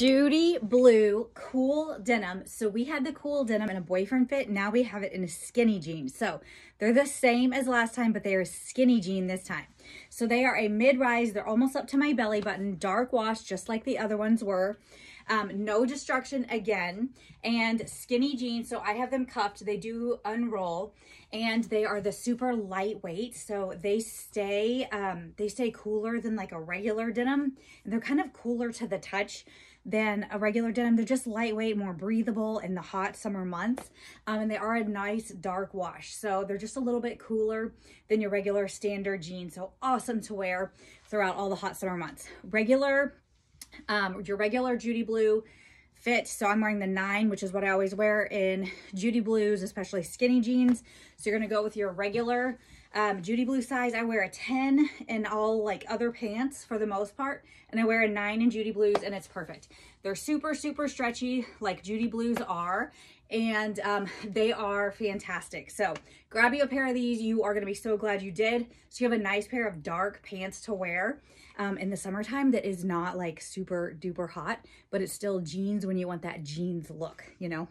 Judy Blue Cool Denim. So we had the cool denim in a boyfriend fit. Now we have it in a skinny jean. So they're the same as last time, but they are skinny jean this time. So they are a mid-rise. They're almost up to my belly button. Dark wash, just like the other ones were. Um, no destruction again. And skinny jeans. So I have them cuffed. They do unroll. And they are the super lightweight. So they stay, um, they stay cooler than like a regular denim. And they're kind of cooler to the touch than a regular denim. They're just lightweight, more breathable in the hot summer months. Um, and they are a nice dark wash. So they're just a little bit cooler than your regular standard jeans. So awesome to wear throughout all the hot summer months. Regular, um, your regular Judy Blue fit. So I'm wearing the nine, which is what I always wear in Judy Blues, especially skinny jeans. So you're to go with your regular um, Judy Blue size. I wear a 10 in all like other pants for the most part. And I wear a nine in Judy Blues and it's perfect. They're super, super stretchy like Judy Blues are. And um, they are fantastic. So grab you a pair of these. You are going to be so glad you did. So you have a nice pair of dark pants to wear um, in the summertime that is not like super duper hot, but it's still jeans when you want that jeans look, you know?